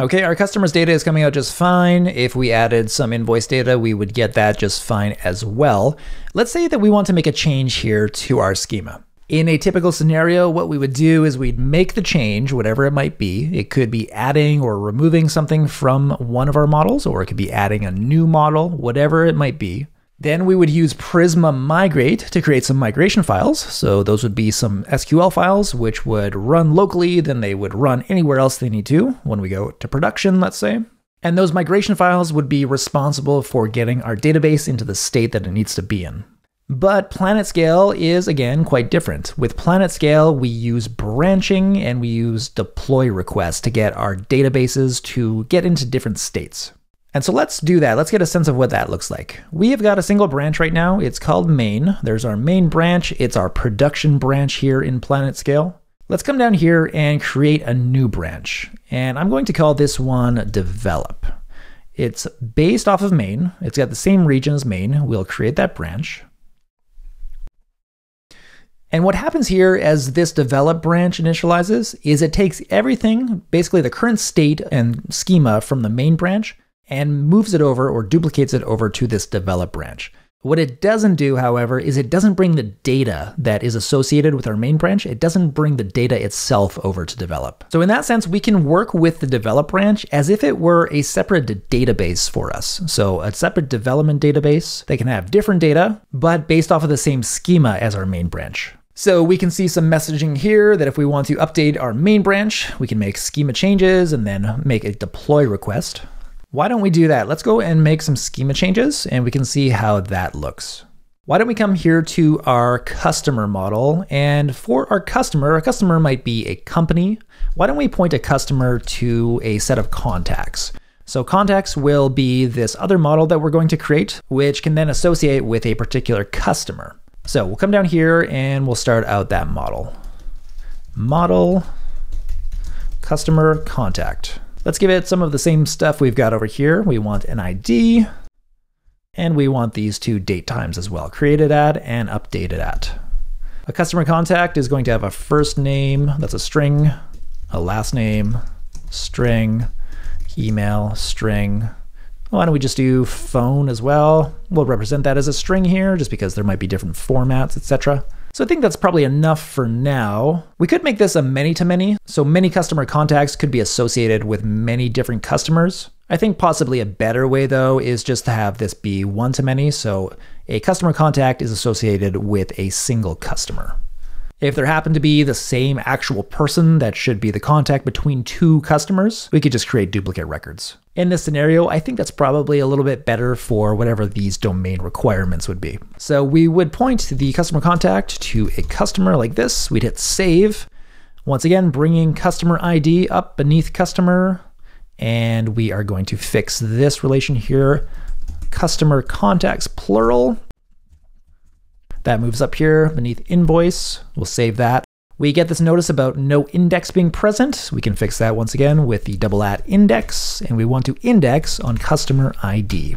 Okay, our customer's data is coming out just fine. If we added some invoice data, we would get that just fine as well. Let's say that we want to make a change here to our schema. In a typical scenario, what we would do is we'd make the change, whatever it might be. It could be adding or removing something from one of our models, or it could be adding a new model, whatever it might be. Then we would use Prisma Migrate to create some migration files. So those would be some SQL files, which would run locally, then they would run anywhere else they need to when we go to production, let's say. And those migration files would be responsible for getting our database into the state that it needs to be in. But PlanetScale is again quite different. With PlanetScale, we use branching and we use deploy requests to get our databases to get into different states. And so let's do that. Let's get a sense of what that looks like. We have got a single branch right now. It's called main. There's our main branch. It's our production branch here in PlanetScale. Let's come down here and create a new branch. And I'm going to call this one develop. It's based off of main. It's got the same region as main. We'll create that branch. And what happens here as this develop branch initializes is it takes everything, basically the current state and schema from the main branch, and moves it over or duplicates it over to this develop branch. What it doesn't do, however, is it doesn't bring the data that is associated with our main branch. It doesn't bring the data itself over to develop. So in that sense, we can work with the develop branch as if it were a separate database for us. So a separate development database that can have different data, but based off of the same schema as our main branch. So we can see some messaging here that if we want to update our main branch, we can make schema changes and then make a deploy request. Why don't we do that? Let's go and make some schema changes and we can see how that looks. Why don't we come here to our customer model? And for our customer, a customer might be a company. Why don't we point a customer to a set of contacts? So contacts will be this other model that we're going to create, which can then associate with a particular customer. So we'll come down here and we'll start out that model. Model, customer contact. Let's give it some of the same stuff we've got over here. We want an ID, and we want these two date times as well, created at and updated at. A customer contact is going to have a first name, that's a string, a last name, string, email, string. Why don't we just do phone as well? We'll represent that as a string here, just because there might be different formats, etc. So I think that's probably enough for now. We could make this a many-to-many, so many customer contacts could be associated with many different customers. I think possibly a better way though is just to have this be one-to-many, so a customer contact is associated with a single customer. If there happened to be the same actual person that should be the contact between two customers, we could just create duplicate records. In this scenario, I think that's probably a little bit better for whatever these domain requirements would be. So we would point the customer contact to a customer like this. We'd hit save. Once again, bringing customer ID up beneath customer. And we are going to fix this relation here. Customer contacts plural. That moves up here beneath invoice. We'll save that. We get this notice about no index being present. We can fix that once again with the double at index, and we want to index on customer ID.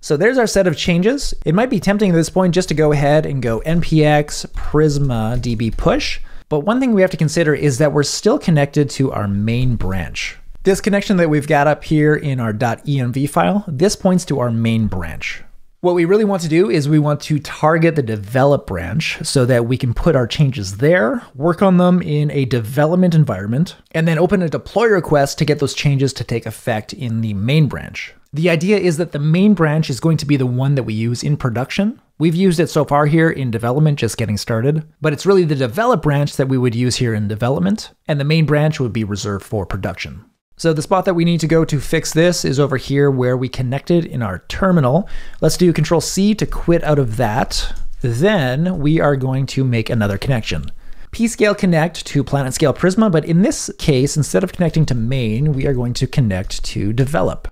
So there's our set of changes. It might be tempting at this point just to go ahead and go npx prisma db push, but one thing we have to consider is that we're still connected to our main branch. This connection that we've got up here in our .env file, this points to our main branch. What we really want to do is we want to target the develop branch so that we can put our changes there, work on them in a development environment, and then open a deploy request to get those changes to take effect in the main branch. The idea is that the main branch is going to be the one that we use in production. We've used it so far here in development, just getting started, but it's really the develop branch that we would use here in development, and the main branch would be reserved for production. So the spot that we need to go to fix this is over here where we connected in our terminal. Let's do Control C to quit out of that. Then we are going to make another connection. pscale connect to PlanetScale Prisma, but in this case, instead of connecting to main, we are going to connect to develop.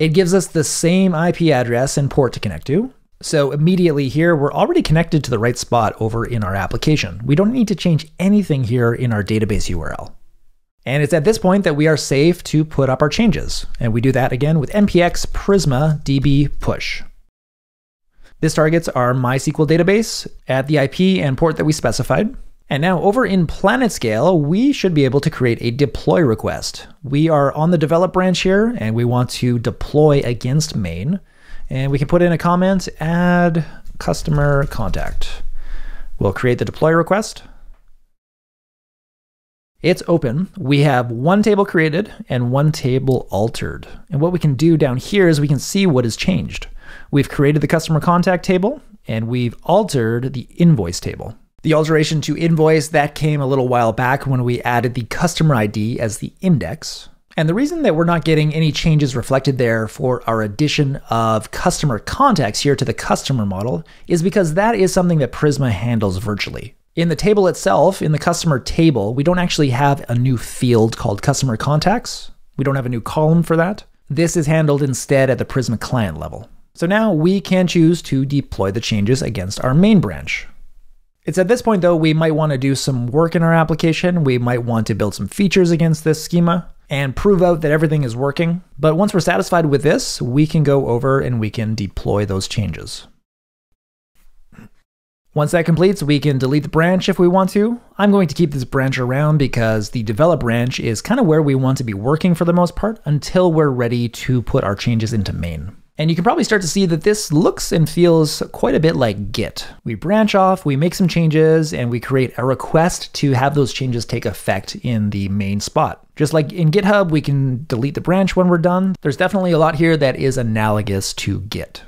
It gives us the same IP address and port to connect to. So immediately here, we're already connected to the right spot over in our application. We don't need to change anything here in our database URL. And it's at this point that we are safe to put up our changes. And we do that again with npx prisma db push. This targets our MySQL database at the IP and port that we specified. And now over in PlanetScale, we should be able to create a deploy request. We are on the develop branch here and we want to deploy against main. And we can put in a comment, add customer contact. We'll create the deploy request. It's open. We have one table created and one table altered. And what we can do down here is we can see what has changed. We've created the customer contact table and we've altered the invoice table. The alteration to invoice that came a little while back when we added the customer ID as the index. And the reason that we're not getting any changes reflected there for our addition of customer contacts here to the customer model is because that is something that Prisma handles virtually. In the table itself, in the customer table, we don't actually have a new field called customer contacts. We don't have a new column for that. This is handled instead at the Prisma client level. So now we can choose to deploy the changes against our main branch. It's at this point though, we might want to do some work in our application. We might want to build some features against this schema and prove out that everything is working. But once we're satisfied with this, we can go over and we can deploy those changes. Once that completes, we can delete the branch if we want to. I'm going to keep this branch around because the develop branch is kind of where we want to be working for the most part until we're ready to put our changes into main. And you can probably start to see that this looks and feels quite a bit like Git. We branch off, we make some changes, and we create a request to have those changes take effect in the main spot. Just like in GitHub, we can delete the branch when we're done. There's definitely a lot here that is analogous to Git.